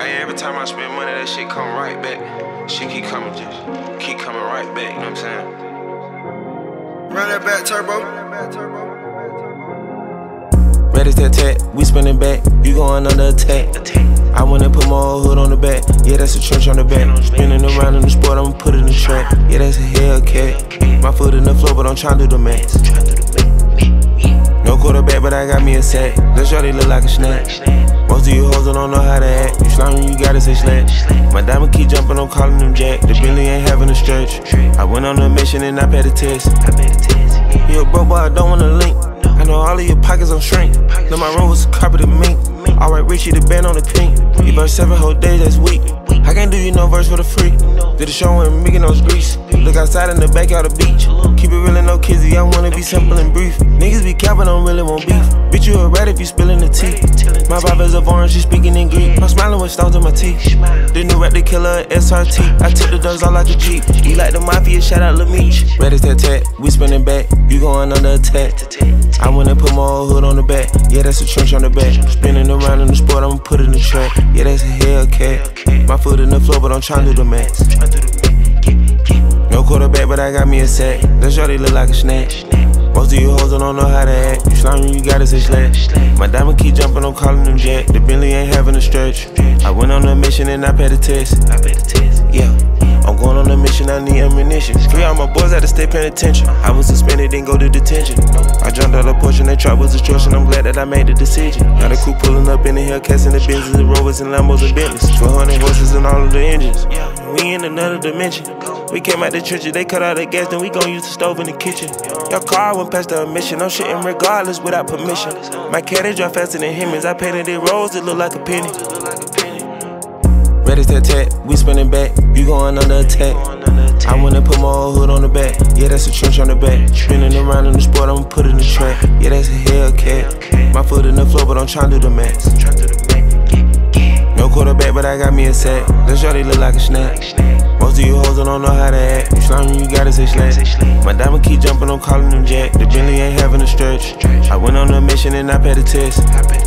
Hey, every time I spend money, that shit come right back. Shit keep coming, just keep coming right back. You know what I'm saying? Run that back turbo. Ready to attack, we spinning back, you going under attack. I wanna put my old hood on the back, yeah, that's a trench on the back. Spinning around in the sport, I'ma put it in the track, yeah, that's a Hellcat. My foot in the floor, but I'm trying to do the max. No quarterback, but I got me a sack. That shorty look like a snack. Most of you hoes don't know how to act. You slamming, you gotta say slack. My diamond keep jumping, I'm calling them Jack. The Bentley ain't having a stretch. I went on a mission and I paid a test. You a broke boy, I don't wanna link. I know all of your pockets on shrink. Know my room was carpeted mink. Alright, Richie, the band on the pink. You verse seven whole days, that's weak. I can't do you no verse for the free. Did a show in Mykonos, Greece. Look outside in the backyard of the beach. Keep it real and no kizzy, I wanna be simple and brief. Niggas be capping, don't really want beef. Bitch, you a rat if you spillin' the tea. My vibe is a foreign, she speaking in Greek. I'm smiling with stones in my teeth. The new rap, the killer, SRT. I took the doors all like a Jeep. We like the mafia, shout out Lil Meech. Ready to attack, we spinning back, you going under attack. I wanna put my old hood on the back, yeah, that's a trench on the back. Spinning around in the sport, I'ma put it in the track, yeah, that's a Hellcat. My foot in the floor, but I'm trying to do the max. No quarterback, but I got me a sack. That shorty look like a snack. Most of you hoes don't know how to act. You slamming, you gotta say slack. My diamond keep jumping, I'm calling them Jack. The Bentley ain't having a stretch. I went on a mission and I paid a test. I paid a test. Yeah. I'm going on a mission, I need ammunition. Three of my boys had to stay paying attention. I was suspended, didn't go to detention. I jumped out of porch and that trap was destruction. I'm glad that I made the decision. Got a crew pulling up in the Hellcats and the Benzes, the Rovers and Lambos and Bentleys. 400 horses and all of the engines. We in another dimension. We came out the trenches, they cut out the gas, then we gon' use the stove in the kitchen. Your car went past the emission, I'm shitting regardless without permission. My cat drive faster than Hemmings, I painted it rose, it look like a penny. Ready to attack, we spinning back, you going under attack. I wanna put my old hood on the back, yeah, that's a trench on the back. Spinning around in the sport, I'ma put in the track, yeah, that's a Hellcat. My foot in the floor, but I'm trying to do the max. No quarterback, but I got me a sack. That shorty look like a snack. Most of you hoes don't know how to act. You slamming, you gotta say slack. My diamond keep jumping, I'm calling them Jack. The Bentley ain't having a stretch. I went on a mission and I paid a test.